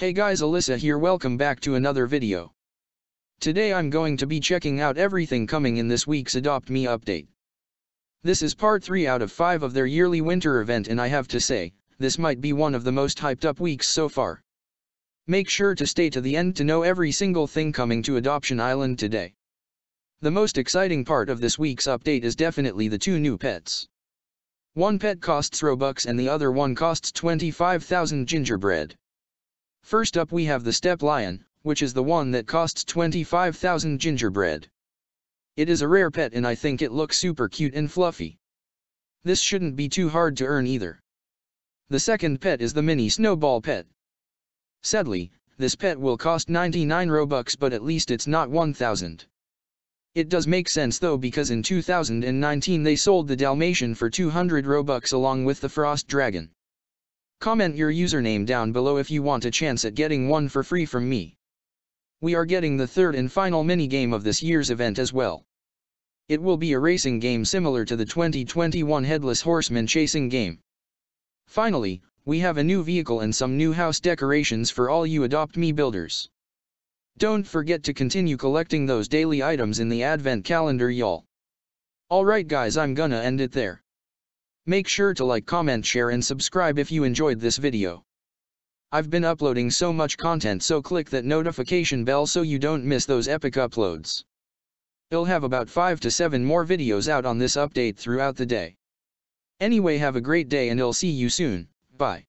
Hey guys Alyssa here welcome back to another video. Today I'm going to be checking out everything coming in this week's Adopt Me update. This is part 3 out of 5 of their yearly winter event and I have to say, this might be one of the most hyped up weeks so far. Make sure to stay to the end to know every single thing coming to Adoption Island today. The most exciting part of this week's update is definitely the two new pets. One pet costs Robux and the other one costs 25,000 gingerbread. First up we have the steppe lion, which is the one that costs 25,000 gingerbread. It is a rare pet and I think it looks super cute and fluffy. This shouldn't be too hard to earn either. The second pet is the mini snowball pet. Sadly, this pet will cost 99 Robux but at least it's not 1000. It does make sense though because in 2019 they sold the Dalmatian for 200 Robux along with the Frost Dragon. Comment your username down below if you want a chance at getting one for free from me. We are getting the third and final mini-game of this year's event as well. It will be a racing game similar to the 2021 Headless Horseman chasing game. Finally, we have a new vehicle and some new house decorations for all you Adopt Me builders. Don't forget to continue collecting those daily items in the advent calendar y'all. Alright guys I'm gonna end it there. Make sure to like comment share and subscribe if you enjoyed this video. I've been uploading so much content so click that notification bell so you don't miss those epic uploads. I'll have about 5 to 7 more videos out on this update throughout the day. Anyway have a great day and I'll see you soon, bye.